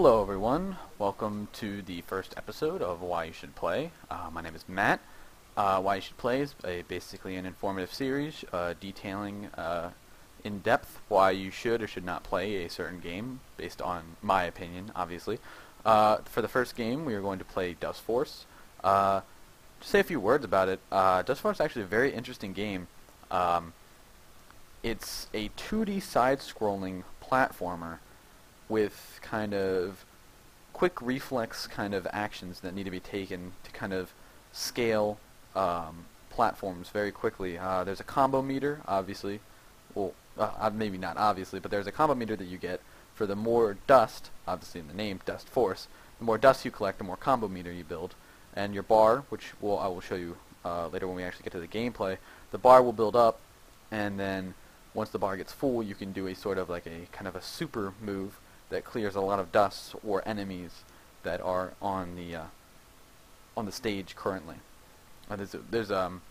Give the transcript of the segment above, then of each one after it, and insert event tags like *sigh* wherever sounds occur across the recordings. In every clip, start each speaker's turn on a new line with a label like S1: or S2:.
S1: Hello everyone, welcome to the first episode of Why You Should Play. Uh, my name is Matt. Uh, Why You Should Play is a, basically an informative series uh, detailing uh, in depth why you should or should not play a certain game, based on my opinion, obviously. Uh, for the first game, we are going to play Dustforce. Uh, to say a few words about it, Dustforce is actually a very interesting game. Um, it's a 2D side-scrolling platformer with kind of quick reflex kind of actions that need to be taken to kind of scale um, platforms very quickly. Uh, there's a combo meter, obviously. Well, uh, uh, maybe not obviously, but there's a combo meter that you get for the more dust, obviously in the name, Dustforce. The more dust you collect, the more combo meter you build. And your bar, which will I will show you uh, later when we actually get to the gameplay, the bar will build up, and then once the bar gets full, you can do a sort of like a kind of a super move that clears a lot of dust or enemies that are on the uh, on the stage currently. Uh, there's there's um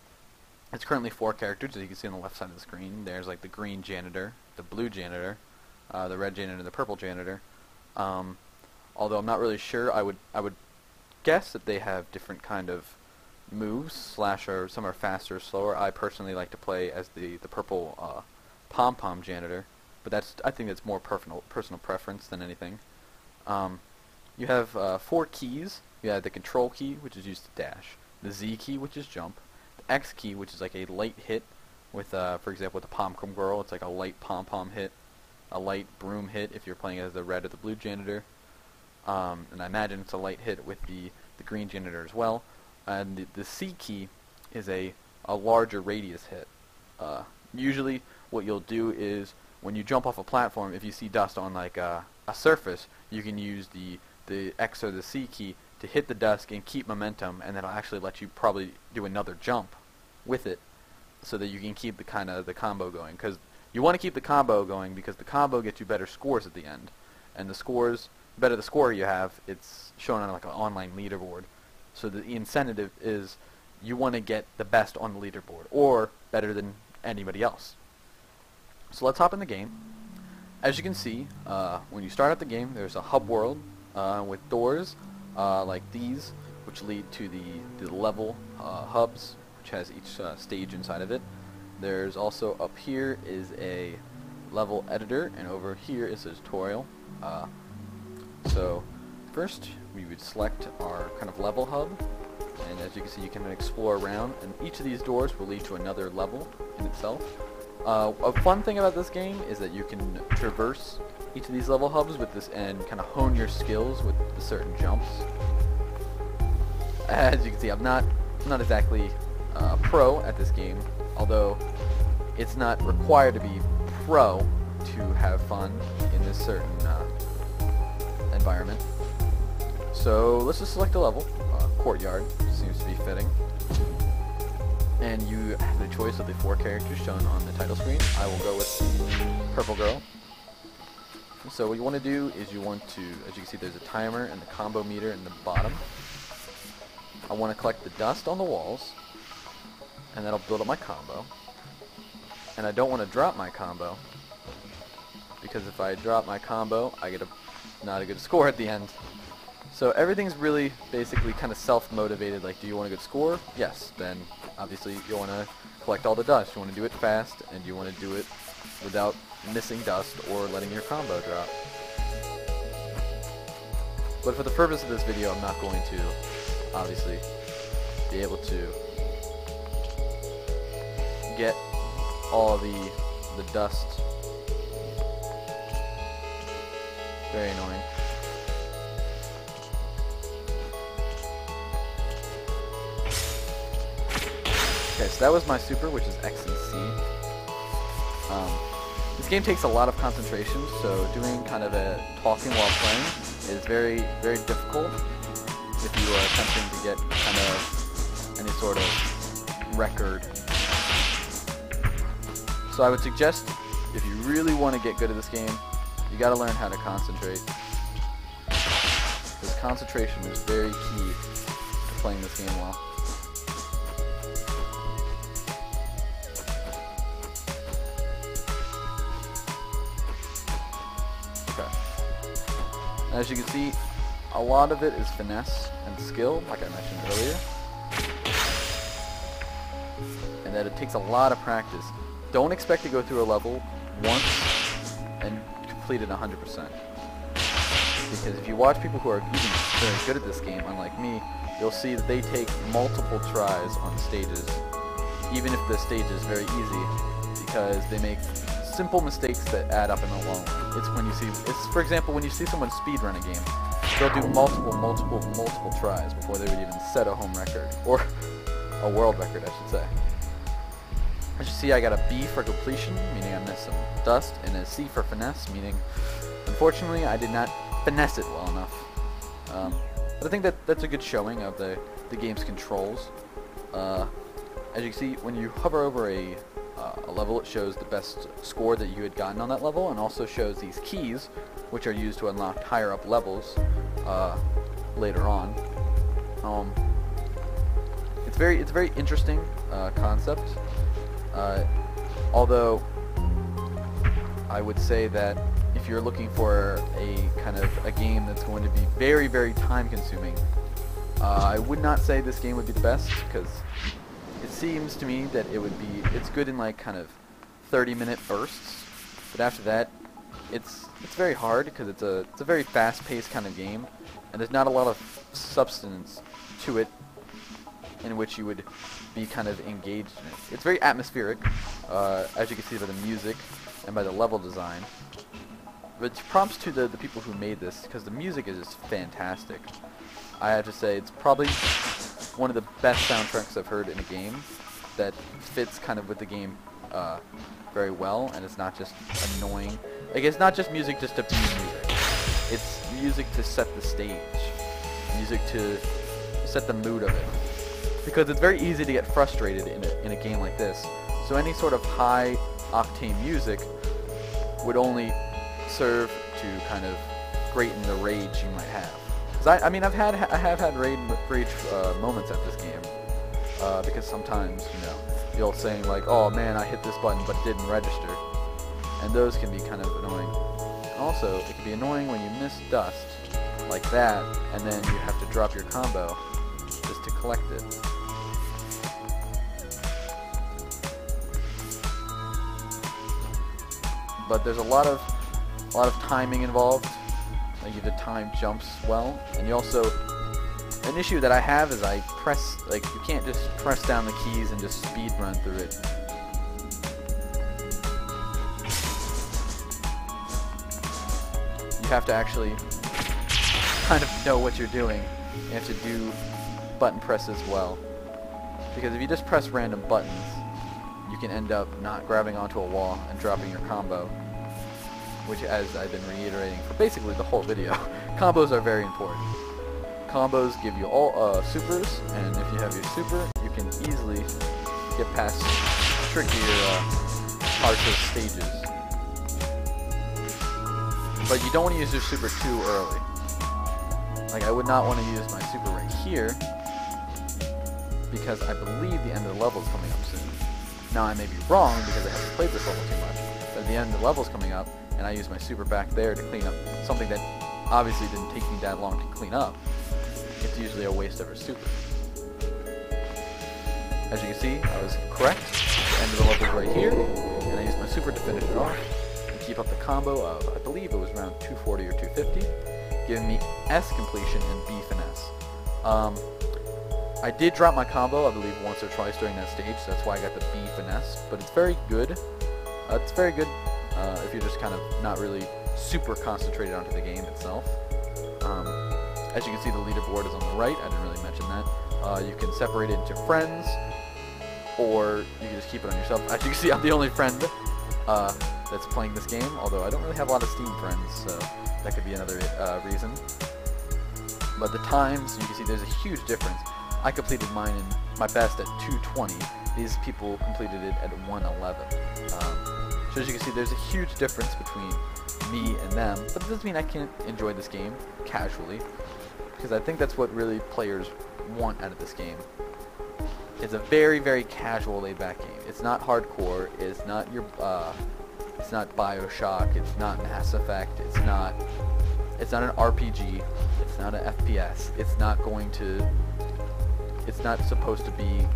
S1: it's currently four characters as you can see on the left side of the screen. There's like the green janitor, the blue janitor, uh, the red janitor, and the purple janitor. Um, although I'm not really sure, I would I would guess that they have different kind of moves. Slash, or some are faster, or slower. I personally like to play as the the purple uh, pom pom janitor but that's I think that's more personal personal preference than anything. Um, you have uh, four keys. You have the control key, which is used to dash, the Z key, which is jump, the X key, which is like a light hit with, uh, for example, with the pom pom girl, it's like a light pom pom hit, a light broom hit if you're playing as the red or the blue janitor, um, and I imagine it's a light hit with the the green janitor as well. And the, the C key is a a larger radius hit. Uh, usually, what you'll do is when you jump off a platform, if you see dust on like a, a surface, you can use the the X or the C key to hit the dust and keep momentum, and that'll actually let you probably do another jump with it, so that you can keep the kind of the combo going. Because you want to keep the combo going because the combo gets you better scores at the end, and the scores, the better the score you have, it's shown on like an online leaderboard. So the incentive is you want to get the best on the leaderboard, or better than anybody else. So let's hop in the game. As you can see, uh, when you start out the game, there's a hub world uh, with doors uh, like these, which lead to the, the level uh, hubs, which has each uh, stage inside of it. There's also up here is a level editor, and over here is a tutorial. So first, we would select our kind of level hub, and as you can see, you can explore around, and each of these doors will lead to another level in itself. Uh, a fun thing about this game is that you can traverse each of these level hubs with this and kind of hone your skills with the certain jumps. As you can see, I'm not I'm not exactly uh, pro at this game, although it's not required to be pro to have fun in this certain uh, environment. So let's just select a level. Uh, courtyard seems to be fitting and you have the choice of the four characters shown on the title screen. I will go with Purple Girl. So what you want to do is you want to, as you can see there's a timer and the combo meter in the bottom. I want to collect the dust on the walls, and that'll build up my combo. And I don't want to drop my combo, because if I drop my combo, I get a not a good score at the end. So everything's really basically kind of self-motivated, like do you want a good score? Yes, then obviously you want to collect all the dust. You want to do it fast, and you want to do it without missing dust or letting your combo drop. But for the purpose of this video, I'm not going to, obviously, be able to get all the the dust. Very annoying. Okay, so that was my super, which is X and C. Um, this game takes a lot of concentration, so doing kind of a talking while playing is very, very difficult if you are attempting to get kind of any sort of record. So I would suggest, if you really want to get good at this game, you got to learn how to concentrate. Because concentration is very key to playing this game well. As you can see, a lot of it is finesse and skill, like I mentioned earlier. And that it takes a lot of practice. Don't expect to go through a level once and complete it 100%. Because if you watch people who are even very good at this game, unlike me, you'll see that they take multiple tries on stages, even if the stage is very easy, because they make simple mistakes that add up in the long run. It's when you see, it's for example, when you see someone speedrun a game, they'll do multiple, multiple, multiple tries before they would even set a home record, or a world record, I should say. As you see, I got a B for completion, meaning I missed some dust, and a C for finesse, meaning, unfortunately, I did not finesse it well enough. Um, but I think that that's a good showing of the, the game's controls. Uh, as you can see, when you hover over a, uh, a level, it shows the best score that you had gotten on that level, and also shows these keys, which are used to unlock higher up levels uh, later on. Um, it's very it's a very interesting uh, concept. Uh, although I would say that if you're looking for a kind of a game that's going to be very very time consuming, uh, I would not say this game would be the best because it seems to me that it would be it's good in like kind of 30 minute bursts, but after that it's it's very hard because it's a it's a very fast paced kind of game, and there's not a lot of substance to it in which you would be kind of engaged in it. It's very atmospheric, uh, as you can see by the music and by the level design. But prompts to the, the people who made this, because the music is just fantastic. I have to say, it's probably one of the best soundtracks I've heard in a game that fits kind of with the game uh, very well, and it's not just annoying. Like, it's not just music just to be music. It's music to set the stage. Music to set the mood of it because it's very easy to get frustrated in a, in a game like this. So any sort of high octane music would only serve to kind of greaten the rage you might have. I, I mean, I've had I have had rage, rage uh, moments at this game uh, because sometimes you know you'll saying like, oh man, I hit this button but didn't register, and those can be kind of annoying. And Also, it can be annoying when you miss dust like that, and then you have to drop your combo just to collect it. but there's a lot of a lot of timing involved. Like the time jumps well, and you also an issue that I have is I press like you can't just press down the keys and just speed run through it. You have to actually kind of know what you're doing. You have to do button presses well. Because if you just press random buttons, you can end up not grabbing onto a wall and dropping your combo. Which, as I've been reiterating for basically the whole video, *laughs* combos are very important. Combos give you all uh, supers, and if you have your super, you can easily get past trickier uh, parts of stages. But you don't want to use your super too early. Like, I would not want to use my super right here, because I believe the end of the level is coming up soon. Now I may be wrong because I haven't played this level too much, but at the end of the level is coming up, and I use my super back there to clean up something that obviously didn't take me that long to clean up. It's usually a waste of a super. As you can see, I was correct. The end of the level is right here, and I used my super to finish it off and keep up the combo of, I believe it was around 240 or 250, giving me S completion and B finesse. Um, I did drop my combo, I believe, once or twice during that stage, so that's why I got the B finesse, but it's very good. Uh, it's very good uh, if you're just kind of not really super concentrated onto the game itself. Um, as you can see, the leaderboard is on the right. I didn't really mention that. Uh, you can separate it into friends, or you can just keep it on yourself. As you can see, I'm the only friend uh, that's playing this game, although I don't really have a lot of Steam friends, so that could be another uh, reason. But the times, you can see there's a huge difference. I completed mine in my best at 220. These people completed it at 111. Um, so as you can see, there's a huge difference between me and them, but it doesn't mean I can't enjoy this game casually, because I think that's what really players want out of this game. It's a very, very casual, laid-back game. It's not hardcore. It's not your, uh, it's not Bioshock. It's not Mass Effect. It's not It's not an RPG. It's not an FPS. It's not going to. It's not supposed to be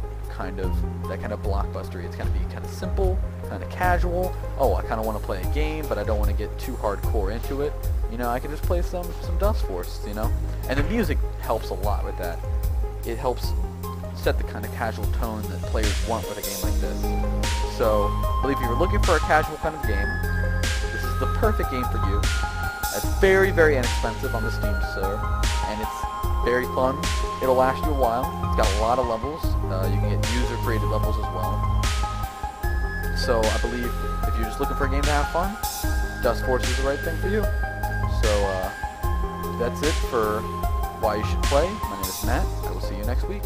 S1: kind of that kind of blockbuster. It's going to be kind of simple, kind of casual. Oh, I kind of want to play a game, but I don't want to get too hardcore into it. You know, I can just play some some Dustforce. You know, and the music helps a lot with that. It helps set the kind of casual tone that players want with a game like this. So, I believe if you're looking for a casual kind of game, this is the perfect game for you. It's very, very inexpensive on the Steam store, very fun. It'll last you a while. It's got a lot of levels. Uh, you can get user-created levels as well. So I believe if you're just looking for a game to have fun, Dustforce is the right thing for you. So uh, that's it for why you should play. My name is Matt. I will see you next week.